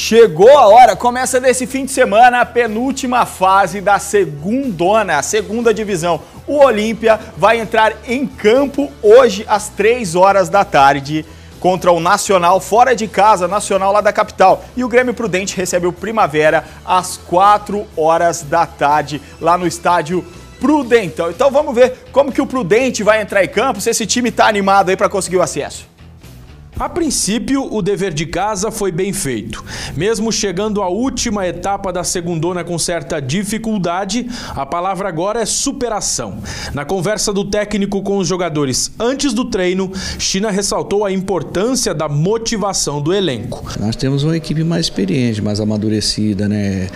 Chegou a hora, começa nesse fim de semana a penúltima fase da segundona, a segunda divisão. O Olímpia vai entrar em campo hoje às 3 horas da tarde contra o Nacional fora de casa, Nacional lá da capital. E o Grêmio Prudente recebe o Primavera às 4 horas da tarde lá no estádio Prudentão. Então vamos ver como que o Prudente vai entrar em campo, se esse time está animado aí para conseguir o acesso. A princípio, o dever de casa foi bem feito. Mesmo chegando à última etapa da segundona com certa dificuldade, a palavra agora é superação. Na conversa do técnico com os jogadores antes do treino, China ressaltou a importância da motivação do elenco. Nós temos uma equipe mais experiente, mais amadurecida, né?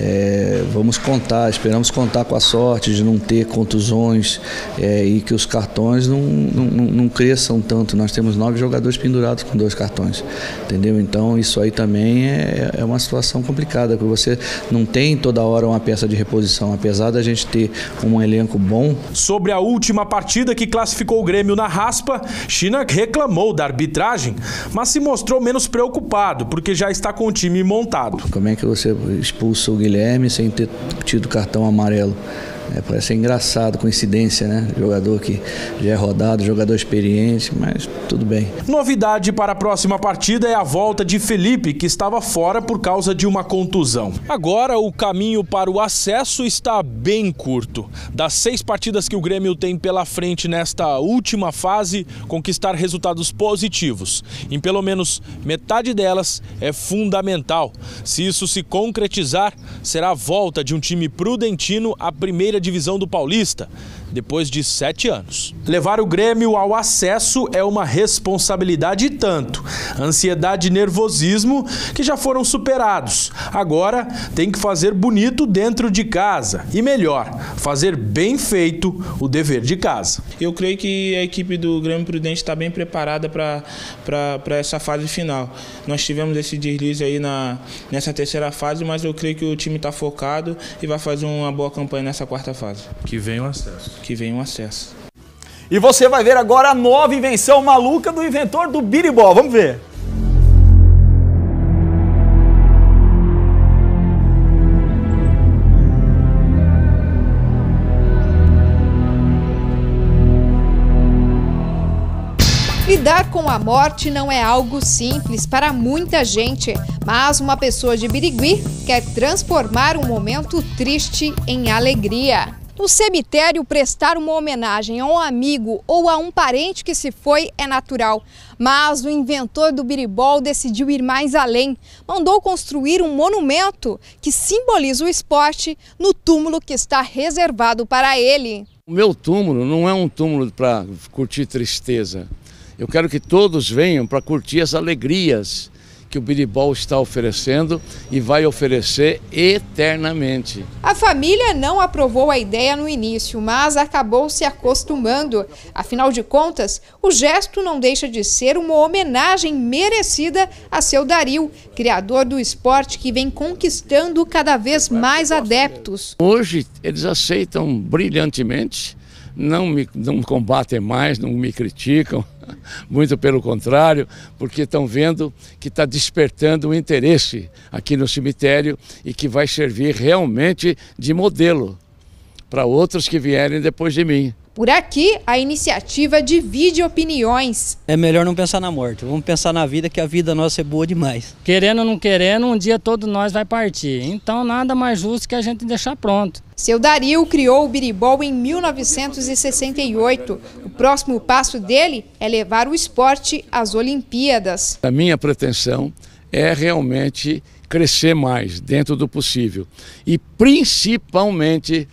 É, vamos contar, esperamos contar com a sorte de não ter contusões é, e que os cartões não, não, não cresçam tanto. Nós temos nove jogadores pendurados com dois cartões, entendeu? Então isso aí também é, é uma situação complicada, porque você não tem toda hora uma peça de reposição, apesar da gente ter um elenco bom. Sobre a última partida que classificou o Grêmio na raspa, China reclamou da arbitragem, mas se mostrou menos preocupado, porque já está com o time montado. Como é que você expulsa o Guilherme sem ter tido cartão amarelo? É, parece engraçado, coincidência, né? Jogador que já é rodado, jogador experiente, mas tudo bem. Novidade para a próxima partida é a volta de Felipe, que estava fora por causa de uma contusão. Agora o caminho para o acesso está bem curto. Das seis partidas que o Grêmio tem pela frente nesta última fase, conquistar resultados positivos. Em pelo menos metade delas é fundamental. Se isso se concretizar, será a volta de um time prudentino à primeira primeira divisão do Paulista, depois de sete anos. Levar o Grêmio ao acesso é uma responsabilidade tanto. Ansiedade e nervosismo que já foram superados. Agora tem que fazer bonito dentro de casa e melhor, fazer bem feito o dever de casa. Eu creio que a equipe do Grêmio Prudente está bem preparada para essa fase final. Nós tivemos esse deslize aí na, nessa terceira fase, mas eu creio que o time está focado e vai fazer uma boa campanha nessa quarta fase. Que venha o acesso. Que venha o acesso. E você vai ver agora a nova invenção maluca do inventor do biribol. Vamos ver. Lidar com a morte não é algo simples para muita gente, mas uma pessoa de Birigui quer transformar um momento triste em alegria. No cemitério, prestar uma homenagem a um amigo ou a um parente que se foi é natural. Mas o inventor do biribol decidiu ir mais além. Mandou construir um monumento que simboliza o esporte no túmulo que está reservado para ele. O meu túmulo não é um túmulo para curtir tristeza. Eu quero que todos venham para curtir as alegrias que o Biribol está oferecendo e vai oferecer eternamente. A família não aprovou a ideia no início, mas acabou se acostumando. Afinal de contas, o gesto não deixa de ser uma homenagem merecida a seu Daril, criador do esporte que vem conquistando cada vez mais adeptos. Hoje eles aceitam brilhantemente, não me não combatem mais, não me criticam muito pelo contrário, porque estão vendo que está despertando o interesse aqui no cemitério e que vai servir realmente de modelo para outros que vierem depois de mim. Por aqui, a iniciativa divide opiniões. É melhor não pensar na morte, vamos pensar na vida, que a vida nossa é boa demais. Querendo ou não querendo, um dia todo nós vai partir. Então nada mais justo que a gente deixar pronto. Seu Dario criou o biribol em 1968. O próximo passo dele é levar o esporte às Olimpíadas. A minha pretensão é realmente crescer mais dentro do possível e principalmente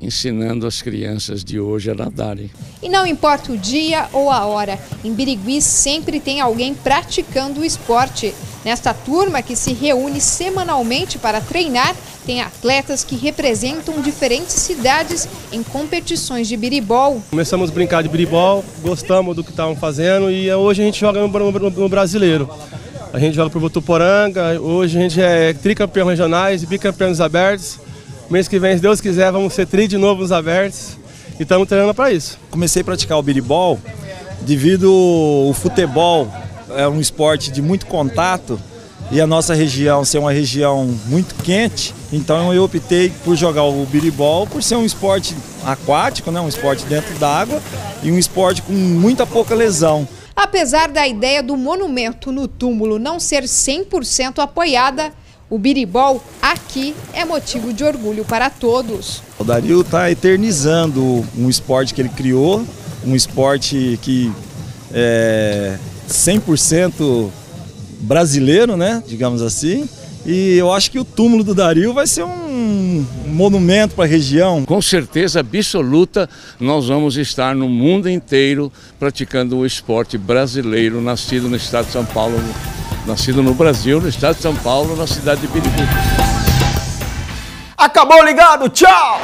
ensinando as crianças de hoje a nadarem. E não importa o dia ou a hora, em Birigui sempre tem alguém praticando o esporte. Nesta turma que se reúne semanalmente para treinar, tem atletas que representam diferentes cidades em competições de biribol. Começamos a brincar de biribol, gostamos do que estavam fazendo e hoje a gente joga no, brasileiro. A gente joga para o Votuporanga, hoje a gente é tricampeão regionais e bicampeões abertos. Mês que vem, se Deus quiser, vamos ser tri de novo nos abertos e estamos treinando para isso. Comecei a praticar o biribol devido o futebol é um esporte de muito contato e a nossa região ser uma região muito quente, então eu optei por jogar o biribol por ser um esporte aquático, né? um esporte dentro d'água e um esporte com muita pouca lesão. Apesar da ideia do monumento no túmulo não ser 100% apoiada, o biribol aqui é motivo de orgulho para todos. O Dario está eternizando um esporte que ele criou, um esporte que é 100% brasileiro, né, digamos assim. E eu acho que o túmulo do Dario vai ser um monumento para a região. Com certeza absoluta, nós vamos estar no mundo inteiro praticando o esporte brasileiro, nascido no estado de São Paulo, nascido no Brasil, no estado de São Paulo, na cidade de Birigui. Acabou ligado, tchau!